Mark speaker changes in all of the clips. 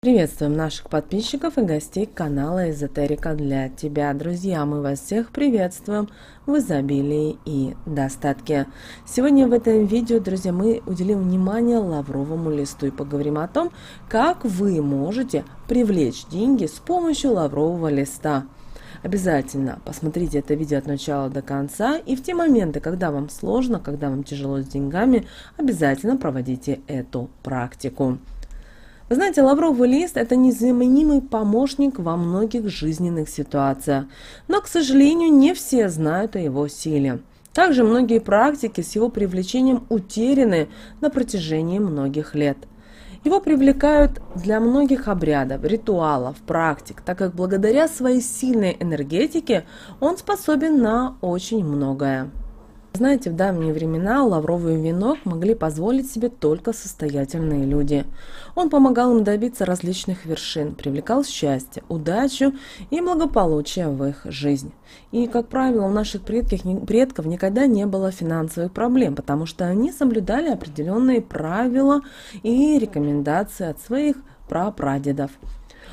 Speaker 1: Приветствуем наших подписчиков и гостей канала Эзотерика для тебя. Друзья, мы вас всех приветствуем в изобилии и достатке. Сегодня в этом видео, друзья, мы уделим внимание лавровому листу и поговорим о том, как вы можете привлечь деньги с помощью лаврового листа. Обязательно посмотрите это видео от начала до конца и в те моменты, когда вам сложно, когда вам тяжело с деньгами, обязательно проводите эту практику. Вы знаете, лавровый лист – это незаменимый помощник во многих жизненных ситуациях, но, к сожалению, не все знают о его силе. Также многие практики с его привлечением утеряны на протяжении многих лет. Его привлекают для многих обрядов, ритуалов, практик, так как благодаря своей сильной энергетике он способен на очень многое. Знаете, в давние времена лавровый венок могли позволить себе только состоятельные люди. Он помогал им добиться различных вершин, привлекал счастье, удачу и благополучие в их жизнь. И, как правило, у наших предков, предков никогда не было финансовых проблем, потому что они соблюдали определенные правила и рекомендации от своих прапрадедов.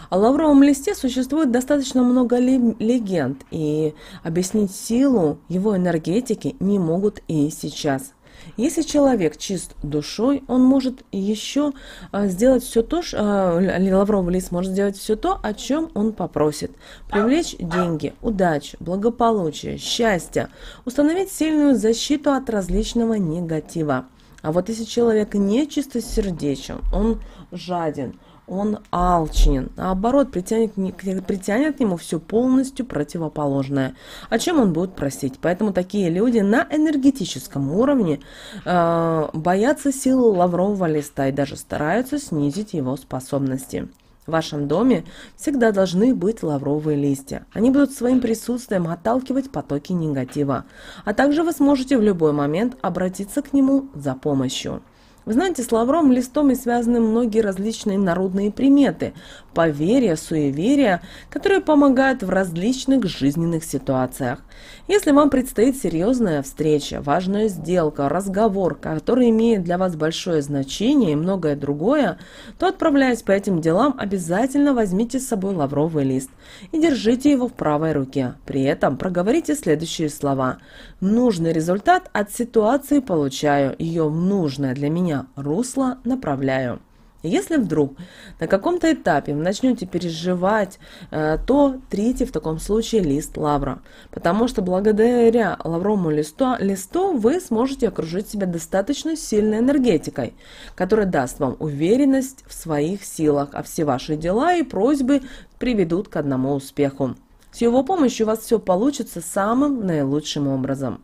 Speaker 1: О лавровом листе существует достаточно много легенд, и объяснить силу его энергетики не могут и сейчас. Если человек чист душой, он может еще а, сделать все то, а, лавровый лист может сделать все то, о чем он попросит. Привлечь деньги, удачу, благополучие, счастье, установить сильную защиту от различного негатива. А вот если человек не чистосердечен, он жаден, он алчен, наоборот, притянет, притянет к нему все полностью противоположное, о чем он будет просить. Поэтому такие люди на энергетическом уровне э, боятся силы лаврового листа и даже стараются снизить его способности. В вашем доме всегда должны быть лавровые листья. Они будут своим присутствием отталкивать потоки негатива. А также вы сможете в любой момент обратиться к нему за помощью. Вы знаете, с лавровым листом и связаны многие различные народные приметы, поверья, суеверия, которые помогают в различных жизненных ситуациях. Если вам предстоит серьезная встреча, важная сделка, разговор, который имеет для вас большое значение и многое другое, то, отправляясь по этим делам, обязательно возьмите с собой лавровый лист и держите его в правой руке. При этом проговорите следующие слова. «Нужный результат от ситуации получаю, ее нужное для меня русло направляю. Если вдруг на каком-то этапе вы начнете переживать, э, то трите в таком случае лист лавра, потому что благодаря лавровому листу, листу вы сможете окружить себя достаточно сильной энергетикой, которая даст вам уверенность в своих силах, а все ваши дела и просьбы приведут к одному успеху. С его помощью у вас все получится самым наилучшим образом.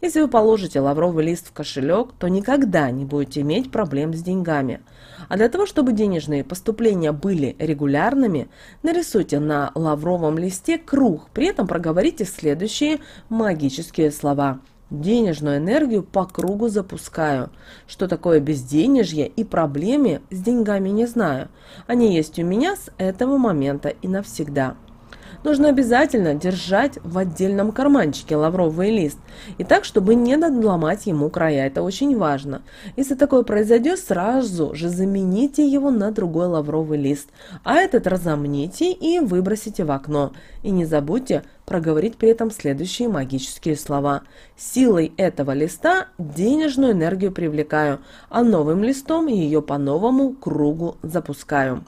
Speaker 1: Если вы положите лавровый лист в кошелек, то никогда не будете иметь проблем с деньгами. А для того, чтобы денежные поступления были регулярными, нарисуйте на лавровом листе круг, при этом проговорите следующие магические слова. Денежную энергию по кругу запускаю. Что такое безденежье и проблемы с деньгами не знаю. Они есть у меня с этого момента и навсегда нужно обязательно держать в отдельном карманчике лавровый лист, и так, чтобы не надломать ему края, это очень важно. Если такое произойдет, сразу же замените его на другой лавровый лист, а этот разомните и выбросите в окно. И не забудьте проговорить при этом следующие магические слова. Силой этого листа денежную энергию привлекаю, а новым листом ее по новому кругу запускаю.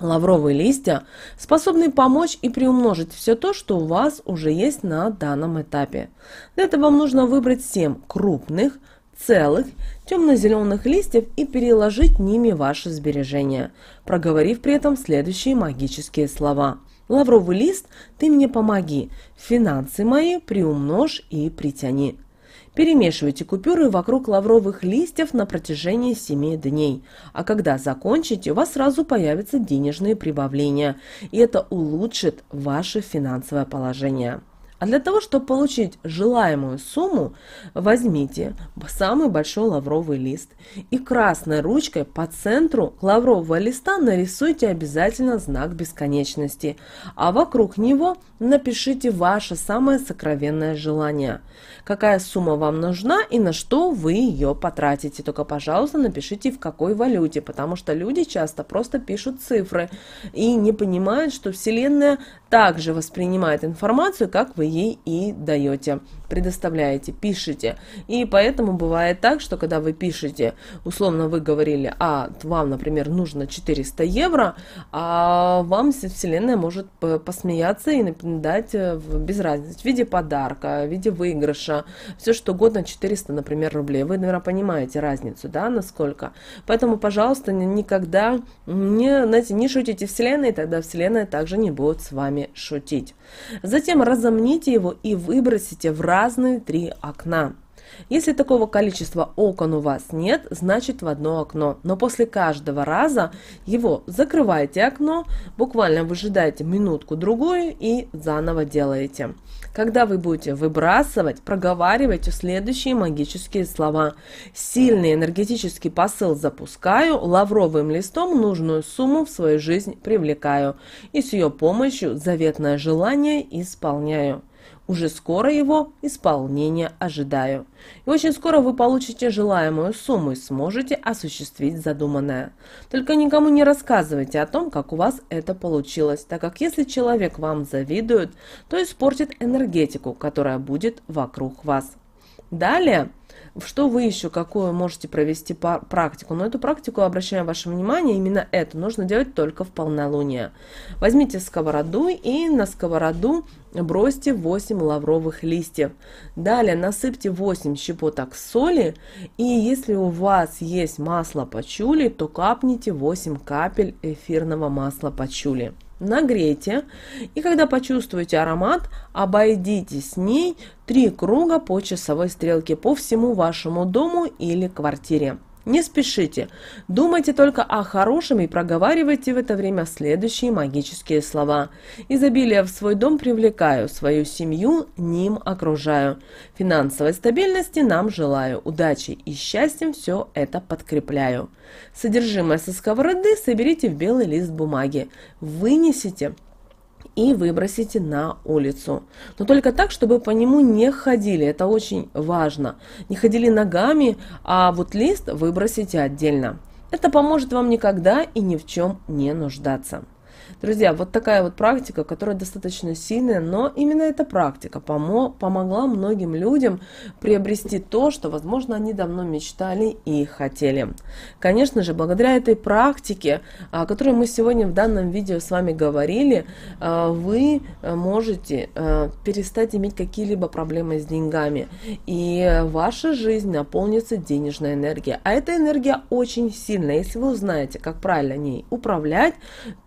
Speaker 1: Лавровые листья способны помочь и приумножить все то, что у вас уже есть на данном этапе. Для этого вам нужно выбрать 7 крупных, целых, темно-зеленых листьев и переложить ними ваши сбережения, проговорив при этом следующие магические слова. Лавровый лист, ты мне помоги, финансы мои приумножь и притяни. Перемешивайте купюры вокруг лавровых листьев на протяжении 7 дней. А когда закончите, у вас сразу появятся денежные прибавления, и это улучшит ваше финансовое положение. А для того, чтобы получить желаемую сумму, возьмите самый большой лавровый лист и красной ручкой по центру лаврового листа нарисуйте обязательно знак бесконечности, а вокруг него напишите ваше самое сокровенное желание. Какая сумма вам нужна и на что вы ее потратите. Только, пожалуйста, напишите в какой валюте, потому что люди часто просто пишут цифры и не понимают, что Вселенная также воспринимает информацию, как вы ей и даете, предоставляете, пишете. И поэтому бывает так, что когда вы пишете, условно вы говорили, а вам, например, нужно 400 евро, а вам Вселенная может посмеяться и дать э, без разницы в виде подарка, в виде выигрыша, все что угодно, 400, например, рублей. Вы, наверное, понимаете разницу, да, насколько. Поэтому, пожалуйста, никогда не, знаете, не шутите Вселенной, тогда Вселенная также не будет с вами шутить. Затем разомните его и выбросите в разные три окна. Если такого количества окон у вас нет, значит в одно окно. Но после каждого раза его закрываете окно, буквально выжидаете минутку-другую и заново делаете. Когда вы будете выбрасывать, проговаривайте следующие магические слова. Сильный энергетический посыл запускаю, лавровым листом нужную сумму в свою жизнь привлекаю и с ее помощью заветное желание исполняю. Уже скоро его исполнение ожидаю. И очень скоро вы получите желаемую сумму и сможете осуществить задуманное. Только никому не рассказывайте о том, как у вас это получилось, так как если человек вам завидует, то испортит энергетику, которая будет вокруг вас. Далее что вы еще, какую можете провести практику? Но эту практику, обращаю ваше внимание, именно это нужно делать только в полнолуние. Возьмите сковороду и на сковороду бросьте 8 лавровых листьев. Далее насыпьте 8 щепоток соли. И если у вас есть масло пачули, то капните 8 капель эфирного масла пачули нагрейте, и когда почувствуете аромат, обойдите с ней три круга по часовой стрелке по всему вашему дому или квартире. Не спешите, думайте только о хорошем и проговаривайте в это время следующие магические слова. Изобилие в свой дом привлекаю, свою семью ним окружаю. Финансовой стабильности нам желаю, удачи и счастьем все это подкрепляю. Содержимое со сковороды соберите в белый лист бумаги. Вынесите и выбросите на улицу. Но только так, чтобы по нему не ходили, это очень важно. Не ходили ногами, а вот лист выбросите отдельно. Это поможет вам никогда и ни в чем не нуждаться. Друзья, вот такая вот практика, которая достаточно сильная, но именно эта практика помо помогла многим людям приобрести то, что, возможно, они давно мечтали и хотели. Конечно же, благодаря этой практике, о которой мы сегодня в данном видео с вами говорили, а, вы можете а, перестать иметь какие-либо проблемы с деньгами, и ваша жизнь наполнится денежной энергией. А эта энергия очень сильная. Если вы узнаете, как правильно ней управлять,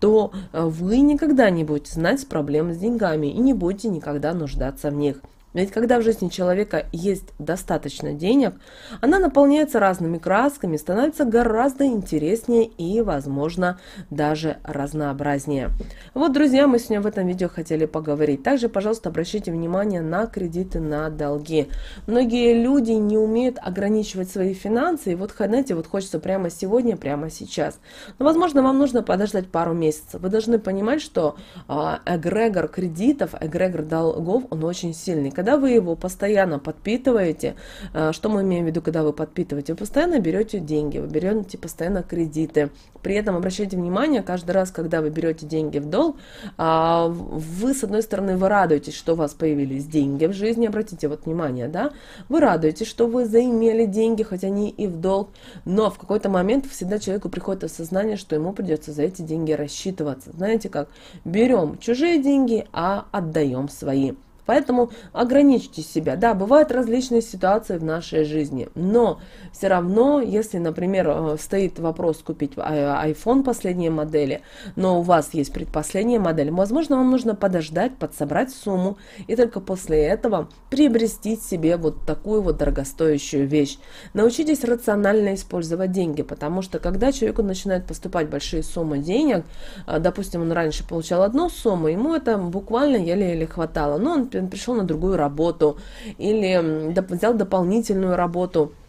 Speaker 1: то вы никогда не будете знать проблем с деньгами и не будете никогда нуждаться в них. Ведь когда в жизни человека есть достаточно денег, она наполняется разными красками, становится гораздо интереснее и, возможно, даже разнообразнее. Вот, друзья, мы сегодня в этом видео хотели поговорить. Также, пожалуйста, обращайте внимание на кредиты, на долги. Многие люди не умеют ограничивать свои финансы, и вот, знаете, вот хочется прямо сегодня, прямо сейчас. Но, возможно, вам нужно подождать пару месяцев. Вы должны понимать, что э, эгрегор кредитов, эгрегор долгов, он очень сильный когда вы его постоянно подпитываете, э, что мы имеем в виду, когда вы подпитываете, вы постоянно берете деньги, вы берете постоянно кредиты. При этом обращайте внимание, каждый раз, когда вы берете деньги в долг, а, вы, с одной стороны, вы радуетесь, что у вас появились деньги в жизни, обратите вот внимание, да, вы радуетесь, что вы заимели деньги, хоть они и в долг, но в какой-то момент всегда человеку приходит осознание, что ему придется за эти деньги рассчитываться. Знаете как, берем чужие деньги, а отдаем свои. Поэтому ограничьте себя. Да, бывают различные ситуации в нашей жизни, но все равно, если, например, э, стоит вопрос купить а, iPhone последней модели, но у вас есть предпоследняя модель, возможно, вам нужно подождать, подсобрать сумму и только после этого приобрести себе вот такую вот дорогостоящую вещь. Научитесь рационально использовать деньги, потому что когда человеку начинают поступать большие суммы денег, э, допустим, он раньше получал одну сумму, ему это буквально еле-еле хватало, но он например, пришел на другую работу или взял дополнительную работу –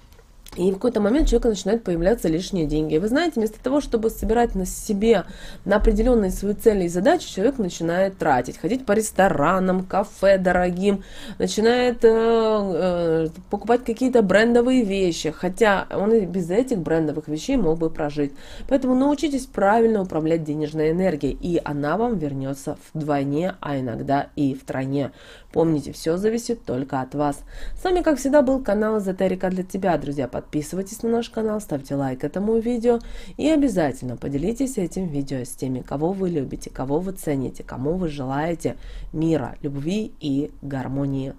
Speaker 1: и в какой-то момент человека начинают появляться лишние деньги. И вы знаете, вместо того, чтобы собирать на себе на определенные свои цели и задачи, человек начинает тратить, ходить по ресторанам, кафе дорогим, начинает э, э, покупать какие-то брендовые вещи, хотя он и без этих брендовых вещей мог бы прожить. Поэтому научитесь правильно управлять денежной энергией, и она вам вернется вдвойне, а иногда и втройне. Помните, все зависит только от вас. С вами, как всегда, был канал Эзотерика для тебя, друзья. Подписывайтесь на наш канал, ставьте лайк этому видео и обязательно поделитесь этим видео с теми, кого вы любите, кого вы цените, кому вы желаете мира, любви и гармонии.